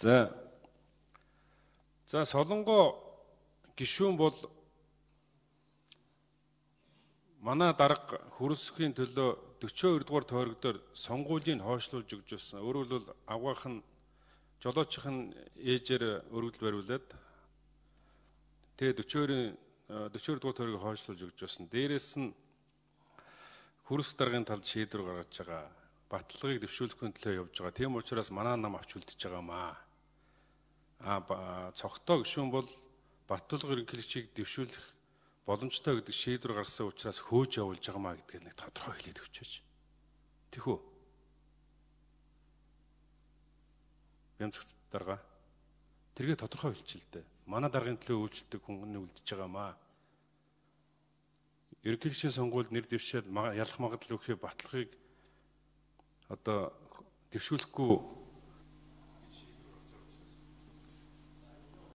За. За Солонгоо гишүүн бол манай дарга хөрөсхийн төлөө 42 дугаар тойрогдоор сонгуулийн хойшлуулж өгч байсан. Өөрөөр хэлбэл авгаах нь жолоочийн ээжээр өргөдөл бариулаад тэгээ 42-ын 42 дугаар тойргийг хойшлуулж өгч байсан. Дээрээс нь хөрөсх даргын талд шийдвэр гаргаж байгаа. Баталгааг дэвшүүлэхийн төлөө явж байгаа. Тийм учраас манай нам авч үлдэж байгаамаа. А цогтой гишүүн бол Баттулга ерөнхийлөгчийг дэвшүүлэх боломжтой гэдэг шийдвэр гаргасан учраас хөөж явуулж байгаамаа гэдгийг нэг тодорхой хэлээд өгчөөч. Тэхүү. Бямцагт дарга. Тэргээ тодорхой хэлчихэл дээ. Манай даргын төлөө үйлчлдэг хүн үлдэж байгаамаа. Ерөнхийлөгчийн сонгуульд нэр дэвшээд ялах магадлал өгөхөе батлагыг одоо дэвшүүлэхгүй